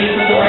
Jesus.